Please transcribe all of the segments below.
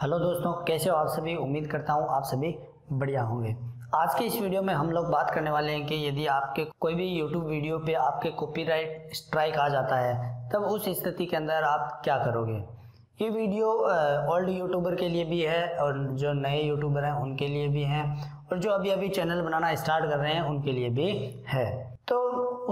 Hello दोस्तों, कैसे हो आप सभी? उम्मीद करता हूँ आप सभी बढ़िया होंगे। आज के इस वीडियो में हम लोग बात करने वाले हैं कि यदि आपके कोई भी यूट्यूब वीडियो पे आपके कॉपीराइट स्ट्राइक आ जाता है, तब उस स्थिति के अंदर आप क्या करोगे? ये वीडियो ओल्ड यूट्यूबर के लिए भी है और जो नए यूट्यूबर हैं, उनके लिए भी हैं और जो अभी अभी चैनल बनाना स्टार्ट कर रहे हैं, उनके लिए भी है। तो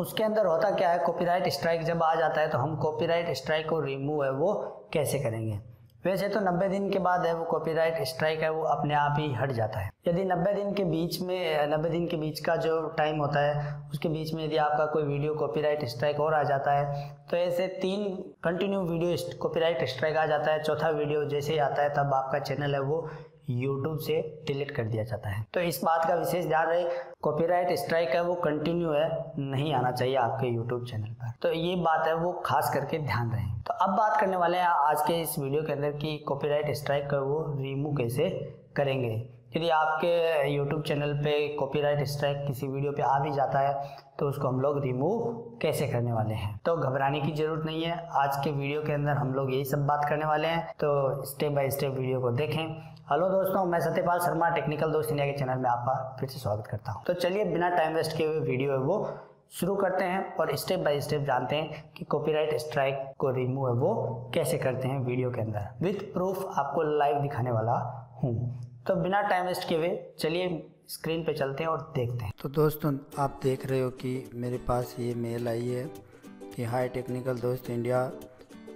उसके अंदर होता क्या है कॉपीराइट स्ट्राइक जब आ जाता है तो हम कॉपीराइट स्ट्राइक को रिमूव है, वो कैसे करेंगे? वैसे तो 90 दिन के बाद है वो कॉपीराइट स्ट्राइक है, वो अपने आप ही हट जाता है। यदि 90 दिन के बीच में 90 दिन के बीच का जो टाइम होता है, उसके बीच में यदि आपका कोई वीडियो कॉपीराइट स्ट्राइक और आ जाता है तो ऐसे तीन कंटिन्यू वीडियो कॉपीराइट स्ट्राइक आ जाता है। चौथा वीडियो जैसे ही आता है, तब आपका चैनल है वो यूट्यूब से डिलीट कर दिया जाता है। तो इस बात का विशेष ध्यान रहे कॉपीराइट स्ट्राइक है, वो कंटिन्यू है, नहीं आना चाहिए आपके यूट्यूब चैनल पर। तो ये बात है, वो खास करके ध्यान रहे। तो अब बात करने वाले हैं आज के इस वीडियो के अंदर कि कॉपीराइट स्ट्राइक का वो रिमूव कैसे करेंगे। यदि आपके यूट्यूब चैनल पे कॉपीराइट स्ट्राइक किसी वीडियो पे आ भी जाता है तो उसको हम लोग रिमूव कैसे करने वाले हैं? तो घबराने की ज़रूरत नहीं है। आज के वीडियो के अंदर हम लोग यही सब बात करने वाले हैं। तो स्टेप बाय स्टेप वीडियो को देखें। हेलो दोस्तों, मैं सत्यपाल शर्मा, टेक्निकल दोस्त इंडिया के चैनल में आपका फिर से स्वागत करता हूँ। तो चलिए, बिना टाइम वेस्ट किए हुए वीडियो है वो शुरू करते हैं और स्टेप बाय स्टेप जानते हैं कि कॉपीराइट स्ट्राइक को रिमूव है वो कैसे करते हैं वीडियो के अंदर। विथ प्रूफ आपको लाइव दिखाने वाला हूँ। तो बिना टाइम वेस्ट किए हुए चलिए स्क्रीन पे चलते हैं और देखते हैं। तो दोस्तों, आप देख रहे हो कि मेरे पास ये मेल आई है कि हाई टेक्निकल दोस्त इंडिया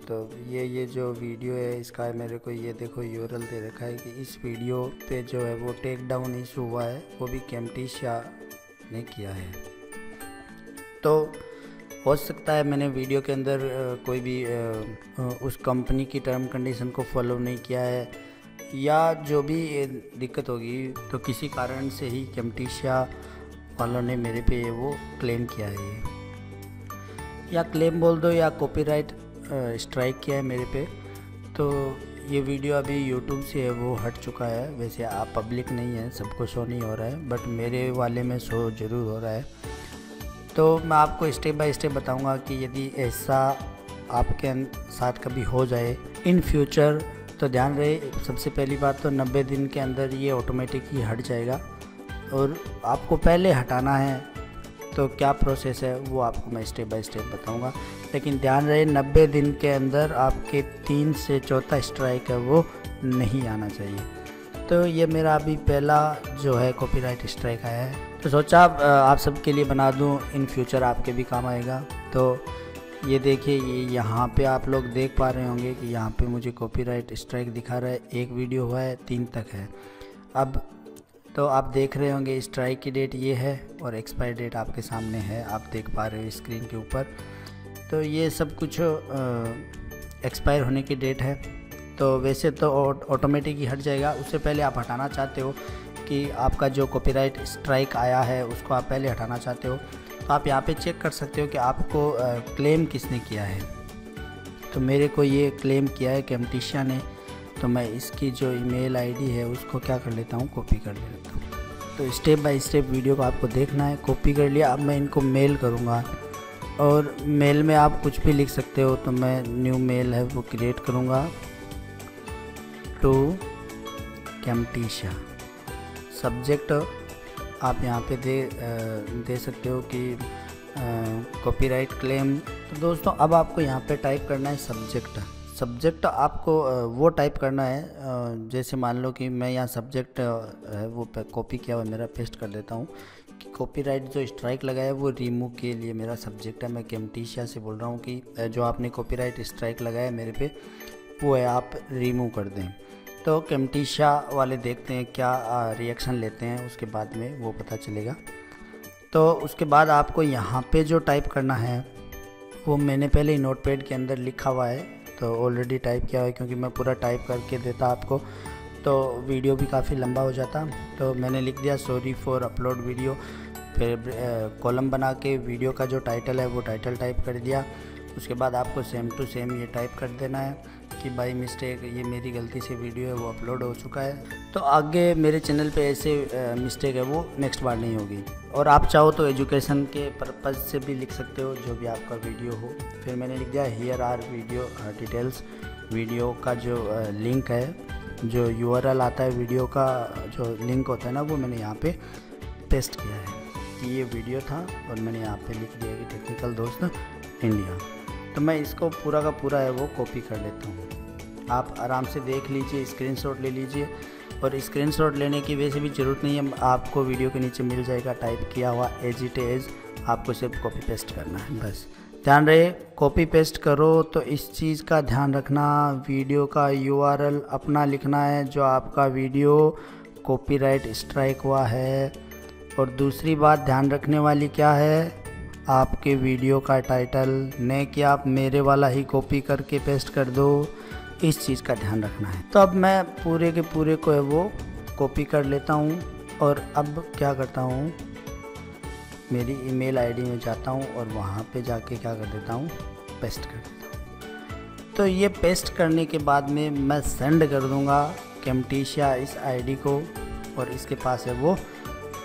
तो ये ये जो वीडियो है, इसका है मेरे को ये देखो यूरल दे रखा है कि इस वीडियो पे जो है वो टेक डाउन इशू हुआ है, वो भी कैम्टिशा ने किया है। तो हो सकता है मैंने वीडियो के अंदर कोई भी उस कंपनी की टर्म कंडीशन को फॉलो नहीं किया है, या जो भी दिक्कत होगी तो किसी कारण से ही कैम्टिशिया वालों ने मेरे पे वो क्लेम किया है। या क्लेम बोल दो या कॉपीराइट स्ट्राइक किया है मेरे पे। तो ये वीडियो अभी यूट्यूब से है, वो हट चुका है। वैसे आप पब्लिक नहीं है, सबको शो नहीं हो रहा है बट मेरे वाले में शो ज़रूर हो रहा है। तो मैं आपको स्टेप बाय स्टेप बताऊँगा कि यदि ऐसा आपके साथ कभी हो जाए इन फ्यूचर तो ध्यान रहे, सबसे पहली बात तो 90 दिन के अंदर ये ऑटोमेटिक ही हट जाएगा। और आपको पहले हटाना है तो क्या प्रोसेस है, वो आपको मैं स्टेप बाय स्टेप बताऊँगा। लेकिन ध्यान रहे 90 दिन के अंदर आपके तीन से चौथा स्ट्राइक है, वो नहीं आना चाहिए। तो ये मेरा अभी पहला जो है कॉपीराइट स्ट्राइक आया है। तो सोचा आप सबके लिए बना दूँ, इन फ्यूचर आपके भी काम आएगा। तो ये देखिए, ये यहाँ पे आप लोग देख पा रहे होंगे कि यहाँ पे मुझे कॉपीराइट स्ट्राइक दिखा रहा है। एक वीडियो हुआ है, तीन तक है। अब तो आप देख रहे होंगे स्ट्राइक की डेट ये है और एक्सपायर डेट आपके सामने है। आप देख पा रहे हो स्क्रीन के ऊपर। तो ये सब कुछ एक्सपायर होने की डेट है। तो वैसे तो ऑटोमेटिक ही हट जाएगा। उससे पहले आप हटाना चाहते हो कि आपका जो कॉपीराइट स्ट्राइक आया है उसको आप पहले हटाना चाहते हो तो आप यहाँ पे चेक कर सकते हो कि आपको आ, क्लेम किसने किया है। तो मेरे को ये क्लेम किया है कैम्टिशा ने। तो मैं इसकी जो ईमेल आईडी है उसको क्या कर लेता हूँ? कॉपी कर लेता हूँ। तो स्टेप बाय स्टेप वीडियो को आपको देखना है। कॉपी कर लिया। अब मैं इनको मेल करूँगा। और मेल में आप कुछ भी लिख सकते हो तो मैं न्यू मेल है, वो क्रिएट करूँगा। टू कैम्टिशा सब्जेक्ट आप यहाँ पे दे दे सकते हो कि कॉपीराइट क्लेम तो दोस्तों, अब आपको यहाँ पे टाइप करना है सब्जेक्ट सब्जेक्ट आपको वो टाइप करना है जैसे मान लो कि मैं यहाँ सब्जेक्ट है, वो कॉपी किया हुआ मेरा पेस्ट कर देता हूँ। कॉपीराइट जो स्ट्राइक लगा है, वो रिमूव के लिए मेरा सब्जेक्ट है। मैं केमटीशिया से बोल रहा हूँ कि जो आपने कॉपीराइट स्ट्राइक लगाया मेरे पे, वो है आप रिमूव कर दें। तो कैमटीशा वाले देखते हैं क्या रिएक्शन लेते हैं। उसके बाद में वो पता चलेगा। तो उसके बाद आपको यहाँ पे जो टाइप करना है, वो मैंने पहले नोट के अंदर लिखा हुआ है। तो ऑलरेडी टाइप किया हुआ है, क्योंकि मैं पूरा टाइप करके देता आपको। तो वीडियो भी काफ़ी लंबा हो जाता। तो मैंने लिख दिया सॉरी फॉर अपलोड वीडियो फिर कॉलम बना के वीडियो का जो टाइटल है, वो टाइटल टाइप कर दिया। उसके बाद आपको सेम टू सेम ये टाइप कर देना है कि बाई मिस्टेक ये मेरी गलती से वीडियो है, वो अपलोड हो चुका है। तो आगे मेरे चैनल पे ऐसे मिस्टेक है, वो नेक्स्ट बार नहीं होगी। और आप चाहो तो एजुकेशन के पर्पज़ से भी लिख सकते हो, जो भी आपका वीडियो हो। फिर मैंने लिख दिया here are video details video का जो लिंक है जो यूआरएल आता है वीडियो का, जो लिंक होता है ना, वो मैंने यहाँ पे पेस्ट किया है। कि ये वीडियो था और मैंने यहाँ पे लिख दिया कि टेक्निकल दोस्त इंडिया तो मैं इसको पूरा का पूरा है वो कॉपी कर लेता हूँ। आप आराम से देख लीजिए स्क्रीनशॉट ले लीजिए और स्क्रीनशॉट लेने की वैसे भी ज़रूरत नहीं है। आपको वीडियो के नीचे मिल जाएगा टाइप किया हुआ एज इट एज आपको सिर्फ़ कॉपी पेस्ट करना है, बस। ध्यान रहे कॉपी पेस्ट करो तो इस चीज़ का ध्यान रखना वीडियो का यूआरएल अपना लिखना है, जो आपका वीडियो कॉपीराइट स्ट्राइक हुआ है। और दूसरी बात ध्यान रखने वाली क्या है? आपके वीडियो का टाइटल न कि आप मेरे वाला ही कॉपी करके पेस्ट कर दो। इस चीज़ का ध्यान रखना है। तो अब मैं पूरे के पूरे को है वो कॉपी कर लेता हूँ। और अब क्या करता हूँ? मेरी ईमेल आईडी में जाता हूँ और वहाँ पे जाके क्या कर देता हूँ, पेस्ट कर देता हूँ। तो ये पेस्ट करने के बाद में मैं सेंड कर दूँगा कैमटीशिया इस आईडी को और इसके पास है वो।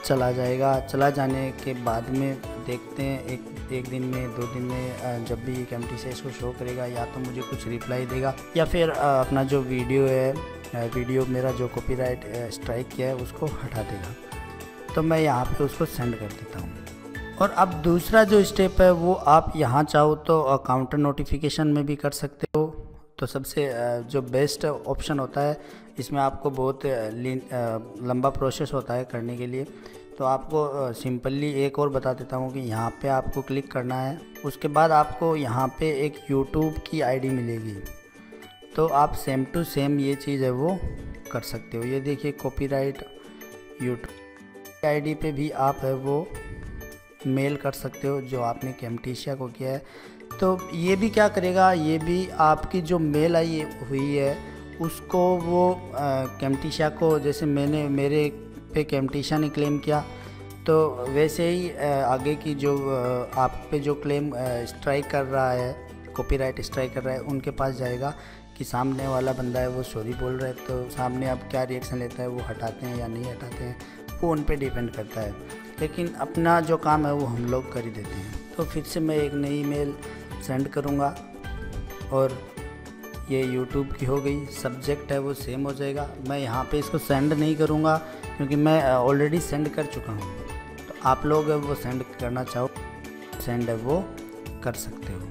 चला जाएगा। चला जाने के बाद में देखते हैं, एक एक दिन में, दो दिन में जब भी कैमटीशिया इसको शो करेगा या तो मुझे कुछ रिप्लाई देगा या फिर अपना जो वीडियो है वीडियो मेरा जो कॉपीराइट स्ट्राइक किया है उसको हटा देगा। तो मैं यहाँ पे उसको सेंड कर देता हूँ। और अब दूसरा जो स्टेप है, वो आप यहाँ चाहो तो काउंटर नोटिफिकेशन में भी कर सकते हो। तो सबसे जो बेस्ट ऑप्शन होता है, इसमें आपको बहुत लंबा प्रोसेस होता है करने के लिए। तो आपको सिंपली एक और बता देता हूँ कि यहाँ पे आपको क्लिक करना है। उसके बाद आपको यहाँ पे एक यूट्यूब की आईडी मिलेगी। तो आप सेम टू सेम ये चीज़ है वो कर सकते हो। ये देखिए कॉपीराइट यूट्यूब आईडी पे भी आप है वो मेल कर सकते हो जो आपने कैमटीशिया को किया है। तो ये भी क्या करेगा? ये भी आपकी जो मेल आई हुई है, उसको वो कैमटीशिया को जैसे मैंने, मेरे पे कैमटीशिया ने क्लेम किया तो वैसे ही आगे की जो आप पे जो क्लेम स्ट्राइक कर रहा है कॉपीराइट स्ट्राइक कर रहा है, उनके पास जाएगा कि सामने वाला बंदा है, वो सॉरी बोल रहा है तो सामने आप क्या रिएक्शन लेता है, वो हटाते हैं या नहीं हटाते हैं। वो उन पर डिपेंड करता है। लेकिन अपना जो काम है वो हम लोग कर ही देते हैं। तो फिर से मैं एक नई मेल सेंड करूँगा और ये यूट्यूब की हो गई। सब्जेक्ट है वो सेम हो जाएगा। मैं यहाँ पे इसको सेंड नहीं करूँगा क्योंकि मैं ऑलरेडी सेंड कर चुका हूँ। तो आप लोग वो सेंड करना चाहो सेंड है वो कर सकते हो।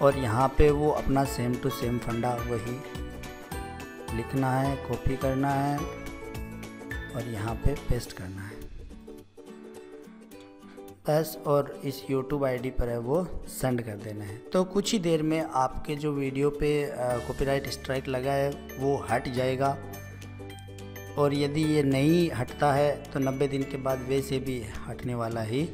और यहाँ पे वो अपना सेम टू सेम फंडा वही लिखना है कॉपी करना है। और यहाँ पे पेस्ट करना है। बस और इस YouTube आईडी पर है वो सेंड कर देना है। तो कुछ ही देर में आपके जो वीडियो पे कॉपीराइट स्ट्राइक लगा है, वो हट जाएगा। और यदि ये नहीं हटता है तो 90 दिन के बाद वैसे भी हटने वाला ही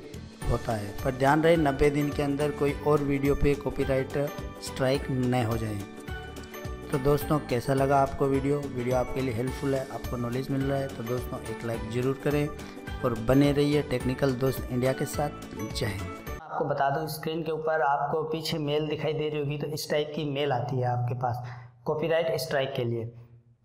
होता है। पर ध्यान रहे 90 दिन के अंदर कोई और वीडियो पे कॉपीराइट स्ट्राइक न हो जाए। तो दोस्तों, कैसा लगा आपको वीडियो? वीडियो आपके लिए हेल्पफुल है, आपको नॉलेज मिल रहा है तो दोस्तों, एक लाइक ज़रूर करें और बने रहिए टेक्निकल दोस्त इंडिया के साथ। जय हिंद। आपको बता दूँ स्क्रीन के ऊपर आपको पीछे मेल दिखाई दे रही होगी तो इस टाइप की मेल आती है आपके पास कॉपीराइट स्ट्राइक के लिए।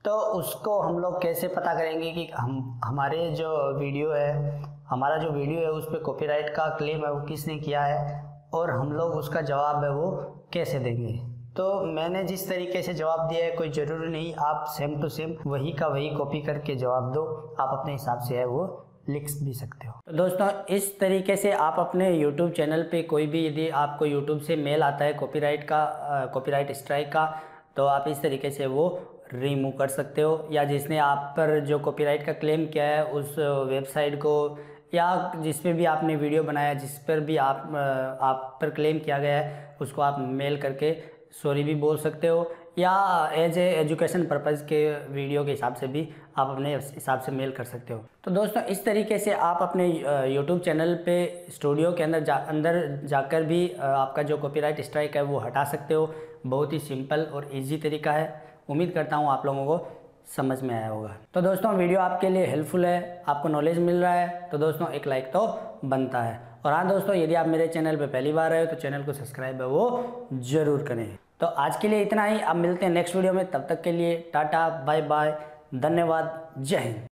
तो उसको हम लोग कैसे पता करेंगे कि हम, हमारे जो वीडियो है, हमारा जो वीडियो है, उस पर कॉपीराइट का क्लेम है, वो किसने किया है, और हम लोग उसका जवाब है वो कैसे देंगे? तो मैंने जिस तरीके से जवाब दिया है, कोई ज़रूरी नहीं, आप सेम टू सेम वही का वही कॉपी करके जवाब दो, आप अपने हिसाब से है वो लिख भी सकते हो। तो दोस्तों, इस तरीके से आप अपने YouTube चैनल पे कोई भी यदि आपको YouTube से मेल आता है कॉपीराइट का कॉपीराइट स्ट्राइक का तो आप इस तरीके से वो रिमूव कर सकते हो, या जिसने आप पर जो कॉपीराइट का क्लेम किया है, उस वेबसाइट को, या जिस पर भी आपने वीडियो बनाया, जिस पर भी आप आप पर क्लेम किया गया है, उसको आप मेल करके सॉरी भी बोल सकते हो, या एज ए एजुकेशन पर्पज़ के वीडियो के हिसाब से भी आप अपने हिसाब से मेल कर सकते हो। तो दोस्तों, इस तरीके से आप अपने यूट्यूब चैनल पे स्टूडियो के अंदर जा, अंदर जाकर भी आपका जो कॉपीराइट स्ट्राइक है वो हटा सकते हो। बहुत ही सिंपल और इजी तरीका है। उम्मीद करता हूँ आप लोगों को समझ में आया होगा। तो दोस्तों वीडियो आपके लिए हेल्पफुल है, आपको नॉलेज मिल रहा है तो दोस्तों, एक लाइक तो बनता है। और हाँ दोस्तों, यदि आप मेरे चैनल पर पहली बार आए हो तो चैनल को सब्सक्राइब है वो ज़रूर करें। तो आज के लिए इतना ही। अब मिलते हैं नेक्स्ट वीडियो में। तब तक के लिए टाटा बाय बाय धन्यवाद, जय हिंद।